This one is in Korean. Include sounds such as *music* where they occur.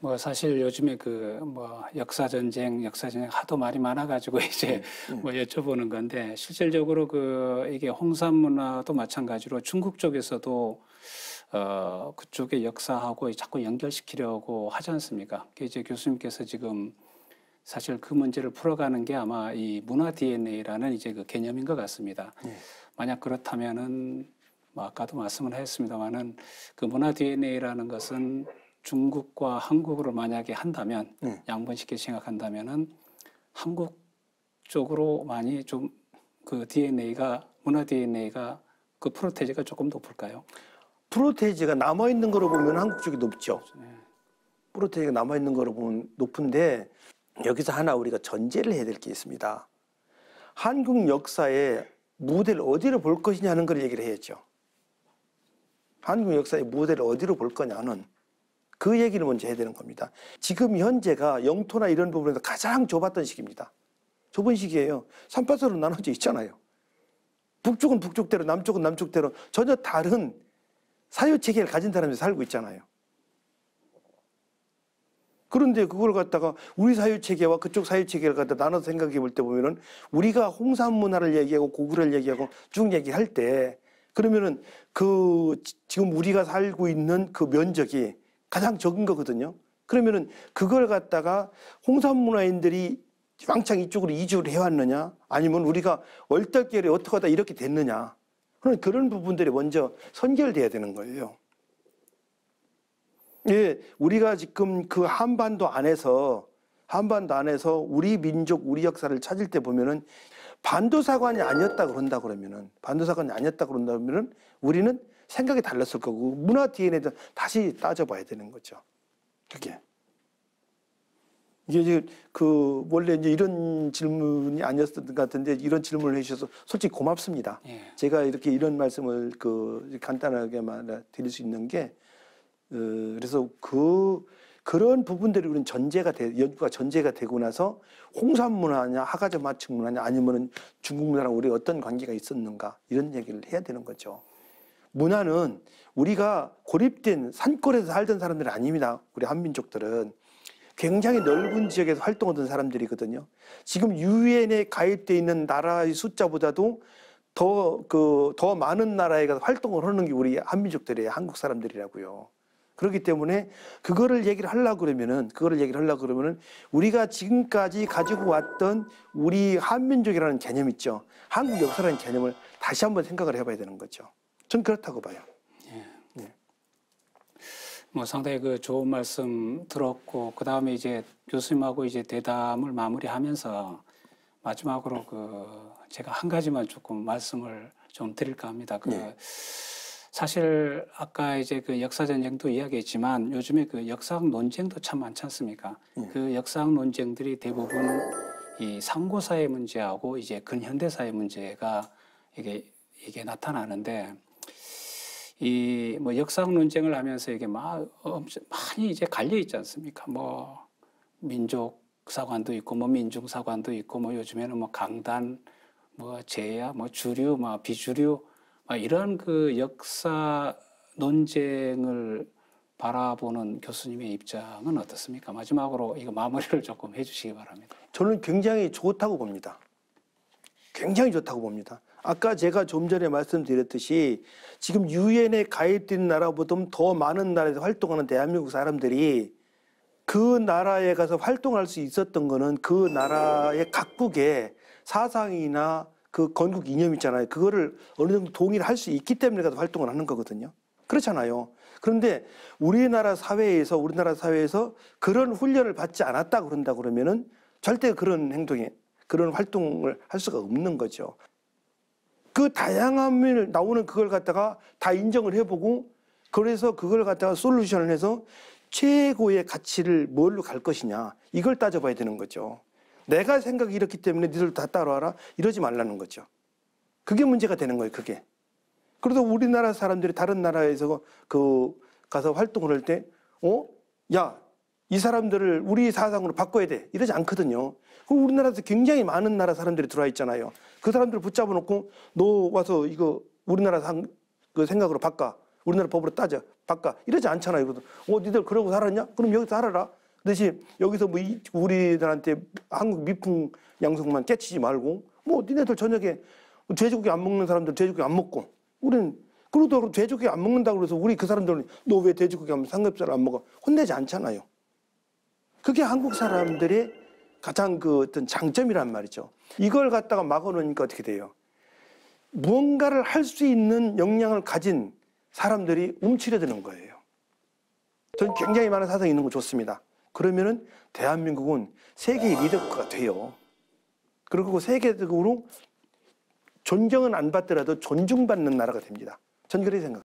뭐 사실 요즘에 그 뭐 역사 전쟁, 역사 전쟁 하도 말이 많아가지고 *laughs* 이제 음. 뭐 여쭤보는 건데 실질적으로 그 이게 홍산 문화도 마찬가지로 중국 쪽에서도 어 그쪽의 역사하고 자꾸 연결시키려고 하지 않습니까? 그 이제 교수님께서 지금 사실 그 문제를 풀어가는 게 아마 이 문화 DNA라는 이제 그 개념인 것 같습니다. 네. 만약 그렇다면은 뭐 아까도 말씀을 했습니다만은 그 문화 DNA라는 것은 중국과 한국으로 만약에 한다면 네. 양분시켜 생각한다면은 한국 쪽으로 많이 좀 그 DNA가 문화 DNA가 그 프로테이지가 조금 높을까요? 프로테이지가 남아 있는 거로 보면 한국 쪽이 높죠. 네. 프로테이지가 남아 있는 거로 보면 높은데 여기서 하나 우리가 전제를 해야 될 게 있습니다. 한국 역사의 무대를 어디로 볼 것이냐는 걸 얘기를 해야죠. 한국 역사의 무대를 어디로 볼 거냐는 그 얘기를 먼저 해야 되는 겁니다. 지금 현재가 영토나 이런 부분에서 가장 좁았던 시기입니다. 좁은 시기예요. 삼파서로 나눠져 있잖아요. 북쪽은 북쪽대로, 남쪽은 남쪽대로 전혀 다른 사유 체계를 가진 사람이 살고 있잖아요. 그런데 그걸 갖다가 우리 사유 체계와 그쪽 사유 체계를 갖다 나눠서 생각해 볼 때 보면은 우리가 홍산 문화를 얘기하고 고구려를 얘기하고 쭉 얘기할 때 그러면은 그 지- 지금 우리가 살고 있는 그 면적이 가장 적은 거거든요. 그러면은 그걸 갖다가 홍산 문화인들이 왕창 이쪽으로 이주를 해왔느냐 아니면 우리가 얼떨결에 어떻게 하다 이렇게 됐느냐 그런 그런 부분들이 먼저 선결돼야 되는 거예요. 예, 우리가 지금 그 한반도 안에서 한반도 안에서 우리 민족, 우리 역사를 찾을 때 보면은 반도사관이 아니었다 그런다 그러면은 반도사관이 아니었다 그런다 그러면은 우리는 생각이 달랐을 거고 문화 DNA도 다시 따져봐야 되는 거죠. 그게 이게 이제 그 원래 이제 이런 질문이 아니었던 것 같은데 이런 질문을 해주셔서 솔직히 고맙습니다. 예. 제가 이렇게 이런 말씀을 그 간단하게 말 드릴 수 있는 게 어, 그래서 그 그런 부분들이 우리는 전제가 돼 연구가 전제가 되고 나서 홍산 문화냐 하가저 마측 문화냐 아니면은 중국 문화랑 우리 어떤 관계가 있었는가 이런 얘기를 해야 되는 거죠. 문화는 우리가 고립된 산골에서 살던 사람들이 아닙니다. 우리 한민족들은 굉장히 넓은 지역에서 활동하던 사람들이거든요. 지금 유엔에 가입돼 있는 나라의 숫자보다도 더 그 더 많은 나라에 가서 활동을 하는 게 우리 한민족들이에요. 한국 사람들이라고요. 그렇기 때문에 그거를 얘기를 하려고 그러면은 그거를 얘기를 하려고 그러면은 우리가 지금까지 가지고 왔던 우리 한민족이라는 개념 있죠. 한국 역사라는 개념을 다시 한번 생각을 해봐야 되는 거죠. 전 그렇다고 봐요. 뭐 상당히 그 좋은 말씀 들었고 그 다음에 이제 교수님하고 이제 대담을 마무리하면서 마지막으로 그 제가 한 가지만 조금 말씀을 좀 드릴까 합니다. 그 네. 사실 아까 이제 그 역사 전쟁도 이야기했지만 요즘에 그 역사학 논쟁도 참 많지 않습니까? 네. 그 역사학 논쟁들이 대부분 이 상고사의 문제하고 이제 근현대사의 문제가 이게 이게 나타나는데 이 뭐 역사학 논쟁을 하면서 이게 막 엄청 많이 이제 갈려 있지 않습니까? 뭐 민족 사관도 있고 뭐 민중 사관도 있고 뭐 요즘에는 뭐 강단 뭐 제야 뭐 주류 뭐 비주류 막 이런 그 역사 논쟁을 바라보는 교수님의 입장은 어떻습니까? 마지막으로 이거 마무리를 조금 해주시기 바랍니다. 저는 굉장히 좋다고 봅니다. 굉장히 좋다고 봅니다. 아까 제가 좀 전에 말씀드렸듯이 지금 유엔에 가입된 나라보다 더 많은 나라에서 활동하는 대한민국 사람들이 그 나라에 가서 활동할 수 있었던 거는 그 나라의 각국의 사상이나 그 건국 이념 있잖아요. 그거를 어느 정도 동의를 할수 있기 때문에 가서 활동을 하는 거거든요. 그렇잖아요. 그런데 우리나라 사회에서 우리나라 사회에서 그런 훈련을 받지 않았다 그런다 그러면은 절대 그런 행동에 그런 활동을 할 수가 없는 거죠. 그 다양함을 나오는 그걸 갖다가 다 인정을 해보고 그래서 그걸 갖다가 솔루션을 해서 최고의 가치를 뭘로 갈 것이냐 이걸 따져봐야 되는 거죠. 내가 생각이 이렇기 때문에 니들 다 따라와라 이러지 말라는 거죠. 그게 문제가 되는 거예요. 그게. 그래서 우리나라 사람들이 다른 나라에서 그 가서 활동을 할 때, 어, 야, 이 사람들을 우리 사상으로 바꿔야 돼 이러지 않거든요. 그 우리나라에서 굉장히 많은 나라 사람들이 들어와 있잖아요. 그 사람들을 붙잡아 놓고 너 와서 이거 우리나라 상, 그 생각으로 바꿔. 우리나라 법으로 따져 바꿔 이러지 않잖아요. 그래도 어 니들 그러고 살았냐? 그럼 여기서 살아라. 그 대신 여기서 뭐 이- 우리들한테 한국 미풍 양성만 깨치지 말고 뭐 니네들 저녁에 돼지고기 안 먹는 사람들 돼지고기 안 먹고 우리는 그러도 돼지고기 안 먹는다고 그래서 우리 그 사람들은 너 왜 돼지고기 안 먹- 삼겹살 안 먹어? 혼내지 않잖아요. 그게 한국 사람들의 가장 그 어떤 장점이란 말이죠. 이걸 갖다가 막아놓으니까 어떻게 돼요? 무언가를 할 수 있는 역량을 가진 사람들이 움츠려드는 거예요. 저는 굉장히 많은 사상이 있는 거 좋습니다. 그러면은 대한민국은 세계의 리더국가 돼요. 그리고 세계적으로 존경은 안 받더라도 존중받는 나라가 됩니다. 전 그렇게 생각.